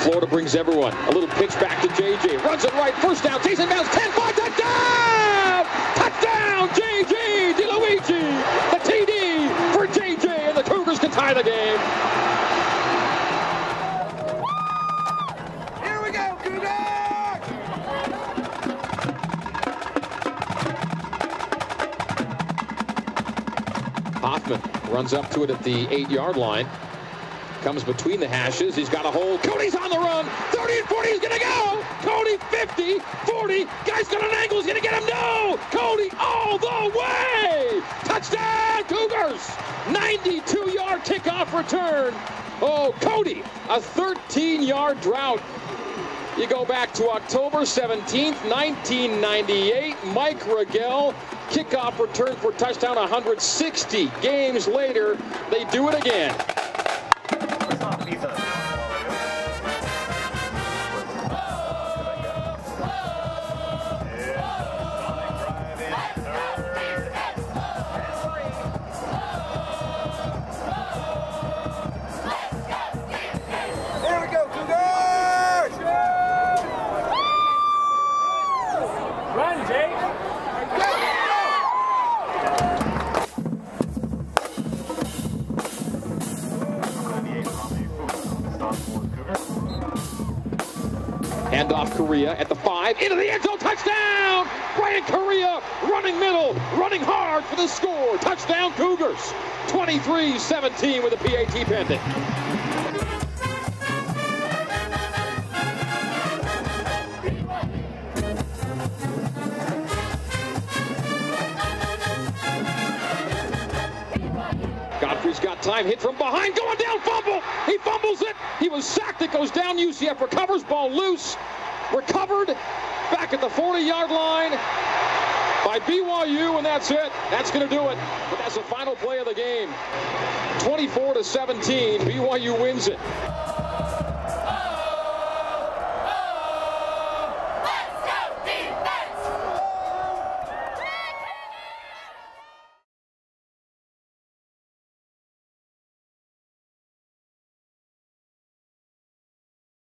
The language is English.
Minnesota brings everyone. A little pitch back to JJ. Runs it right. First down. Jason Mounds. 10 5 touchdown! Touchdown! JJ DiLuigi. The TD for JJ. And the Cougars can tie the game. Here we go, Cougars! Hoffman runs up to it at the eight yard line. Comes between the hashes. He's got a hold. Cody's on the run. 30 and 40. He's going to go. Cody 50, 40. Guy's got an angle. He's going to get him. No. Cody all the way. Touchdown, Cougars. 92 yard kickoff return. Oh, Cody, a 13 yard drought. You go back to October 17th, 1998. Mike Rigell, kickoff return for touchdown 160. Games later, they do it again. Handoff Kariya at the five, into the end zone, touchdown! Bryan Kariya running middle, running hard for the score. Touchdown Cougars. 23-17 with a PAT pending. Godfrey's got time, hit from behind, going down, fumble. He fumbles it. He was sacked. It goes down. UCF recovers, ball loose, recovered, back at the 40-yard line by BYU, and that's it. That's going to do it. But that's the final play of the game. 24 to 17. BYU wins it.